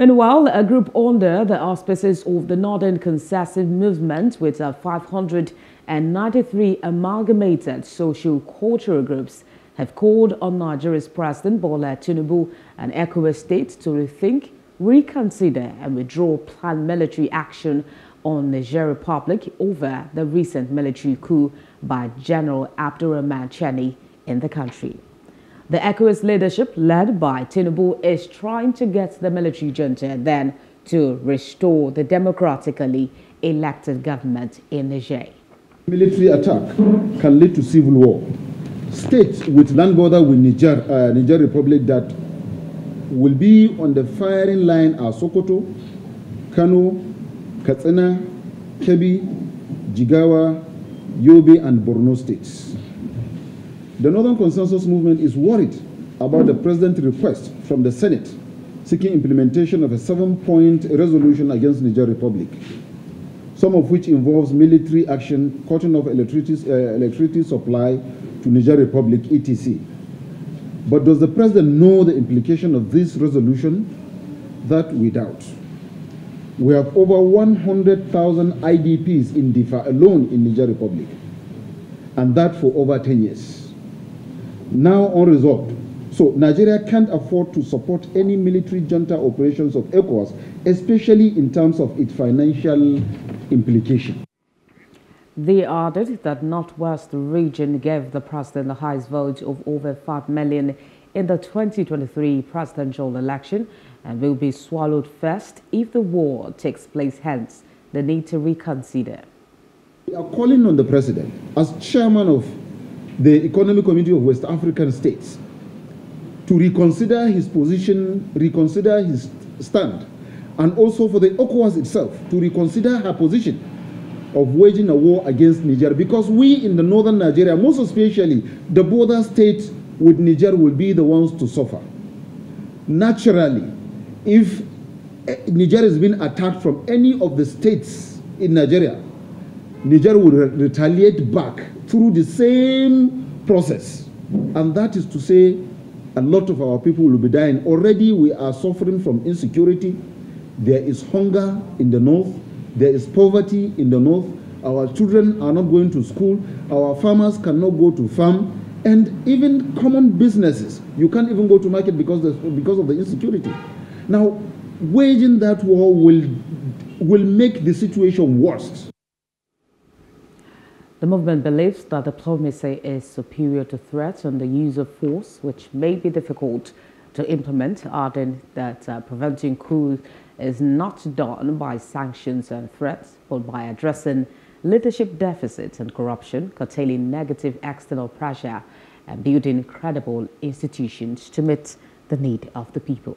Meanwhile, a group under the auspices of the Northern Consensus Movement with uh, 593 amalgamated social-cultural groups have called on Nigeria's President Bola Tinubu and ECOWAS states to rethink, reconsider and withdraw planned military action on Niger Republic over the recent military coup by General Abdourahamane Tchiani in the country. The ECOWAS leadership, led by Tinubu, is trying to get the military junta then to restore the democratically elected government in Niger. Military attack can lead to civil war. States with land border with Niger, uh, Niger Republic that will be on the firing line are Sokoto, Kano, Katsina, Kebbi, Jigawa, Yobe, and Borno states. The Northern Consensus Movement is worried about the president's request from the Senate seeking implementation of a seven-point resolution against Niger Republic, some of which involves military action, cutting off electricity, uh, electricity supply to Niger Republic, etc. But does the president know the implication of this resolution? That we doubt. We have over 100,000 IDPs in Diffa alone in Niger Republic, and that for over 10 years now unresolved. So Nigeria can't afford to support any military junta operations of ECOWAS, especially in terms of its financial implication. They added that Northwest region gave the president the highest vote of over 5 million in the 2023 presidential election and will be swallowed first if the war takes place, hence the need to reconsider. We are calling on the president as chairman of the Economic Community of West African States to reconsider his position, reconsider his stand, and also for the ECOWAS itself to reconsider her position of waging a war against Niger because we in the northern Nigeria, most especially the border state with Niger will be the ones to suffer. Naturally, if eh, Niger is being attacked from any of the states in Nigeria, Niger will re retaliate back through the same process. And that is to say, a lot of our people will be dying. Already we are suffering from insecurity. There is hunger in the north. There is poverty in the north. Our children are not going to school. Our farmers cannot go to farm. And even common businesses, you can't even go to market because, because of the insecurity. Now, waging that war will, will make the situation worse. The movement believes that diplomacy is superior to threats and the use of force, which may be difficult to implement, adding that uh, preventing coups is not done by sanctions and threats, but by addressing leadership deficits and corruption, curtailing negative external pressure, and building credible institutions to meet the need of the people.